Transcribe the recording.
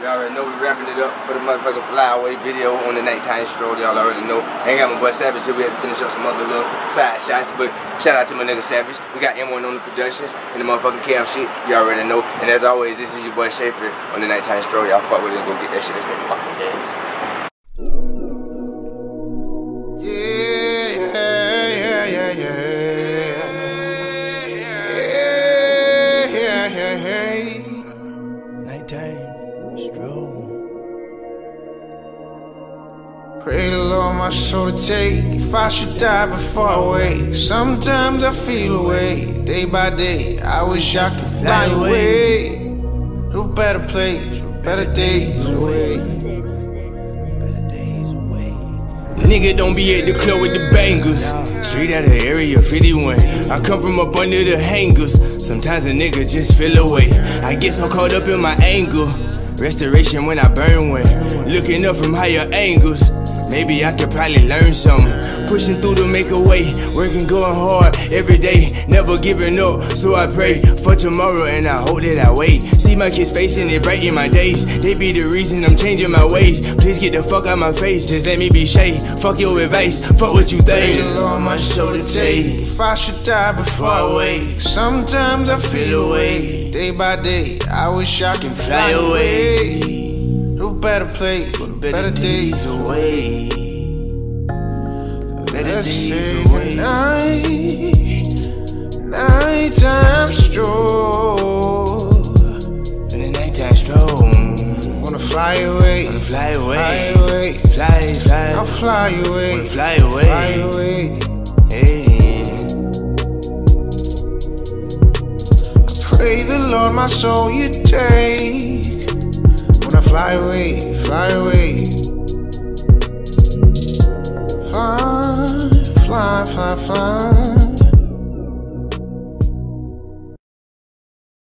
You already know we wrapping it up for the motherfucking flyaway video on the nighttime stroll. Y'all already know. Ain't got my boy Savage till we had to finish up some other little side shots. But shout out to my nigga Savage. We got M1 on the productions and the motherfucking cam shit. Y'all already know. And as always, this is your boy Sheafy on the nighttime stroll. Y'all fuck with it and go get that shit. Let's take fucking games. Yeah, yeah, yeah, yeah. Yeah, yeah, yeah. yeah. Nighttime stroll. Pray the Lord my soul to take. If I should die before I wake, sometimes I feel away. Day by day, I wish I could fly Fly away to a better place, to better days away. Better days away. Nigga don't be at the club with the bangers. Straight out of area 51. I come from up under the hangers. Sometimes a nigga just feel away. I get so caught up in my anger. Restoration when I burn one. Looking up from higher angles. Maybe I could probably learn something. Pushing through to make a way. Working, going hard every day. Never giving up. So I pray for tomorrow and I hope that I wait. See my kids facing it brighten my days. They be the reason I'm changing my ways. Please get the fuck out my face. Just let me be Shay. Fuck your advice. Fuck what you think. the Lord my soul to take. If I should die before I wake, sometimes I feel away. Day by day, I wish I can Fly away a better place, to better days away. Better days away. goodnight, nighttime stroll. In the nighttime stroll. Wanna fly away, Wanna fly fly away. away. Fly, fly. I'll fly away, Wanna fly away. fly away. Hey. Pray the Lord my soul you take. Fly away, fly away. Fly, fly, fly, fly.